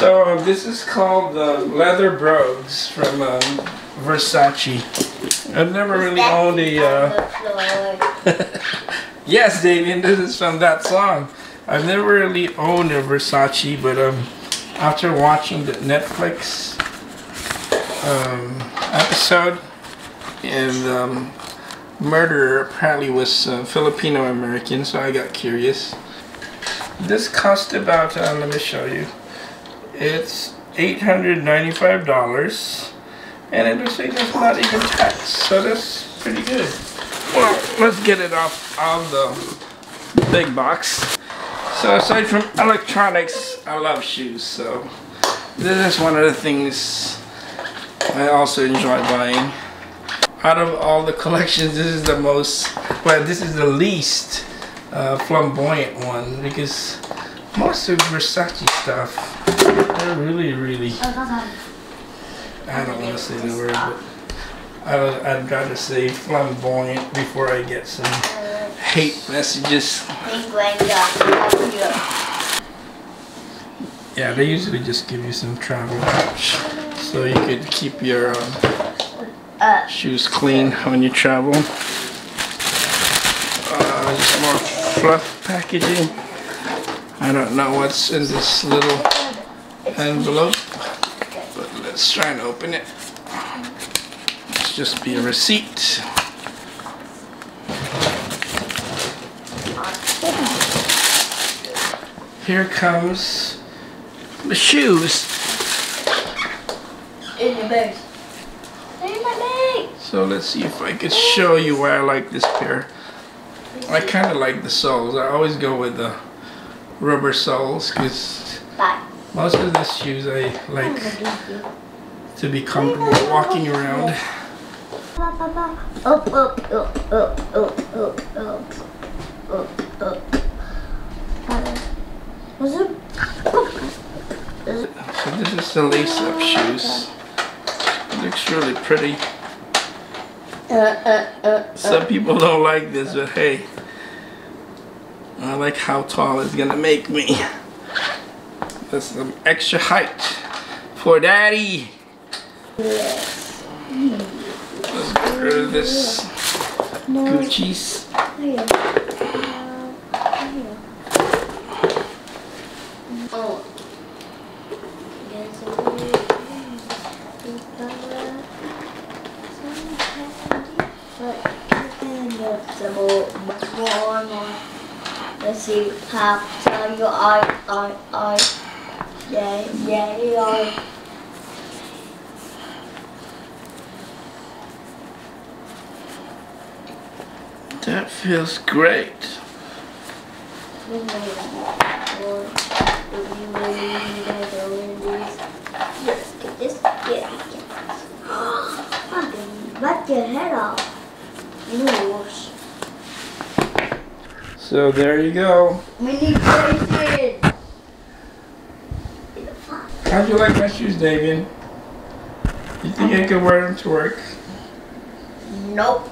So um, this is called the leather brogues from um, Versace. I've never really owned a. Uh... yes, Davian, this is from that song. I've never really owned a Versace, but um, after watching the Netflix um, episode, and um, murderer apparently was uh, Filipino American, so I got curious. This cost about, uh, let me show you. It's $895 and it looks like it's not even taxed, so that's pretty good. Well, let's get it off of the big box. So aside from electronics, I love shoes, so this is one of the things I also enjoy buying. Out of all the collections, this is the most, well, this is the least uh, flamboyant one because most of Versace stuff, they're really, really, I don't want to say the word, but I I'd rather say flamboyant before I get some hate messages. Yeah, they usually just give you some travel pouch so you could keep your um, shoes clean when you travel. Uh, just more fluff packaging. I don't know what's in this little envelope, but let's try and open it. Let's just be a receipt. Here comes the shoes. In the bag. In my bag. So let's see if I can show you why I like this pair. I kind of like the soles. I always go with the rubber soles because most of the shoes I like to be comfortable walking around. Up, up, up, up, up, up, up, up, up. So this is the lace-up shoes. Looks really pretty. Uh, uh, uh, Some people don't like this, but hey, I like how tall it's gonna make me. That's some extra height for daddy. Let's get rid of this Gucci's. Oh. Let's see, how tell you I, I, I, yeah, yeah, yeah. That feels great. Yes, get this. Yeah, Back your head off. So there you go. Mini braces. How'd you like my shoes, Davian? You think I could wear them to work? Nope.